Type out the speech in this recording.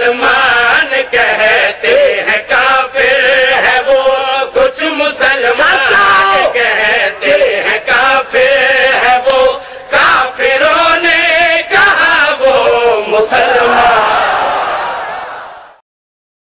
मुसलमान कहते हैं काफिर है वो। कुछ मुसलमान कहते हैं काफिर है वो। काफिरों ने कहा वो मुसलमान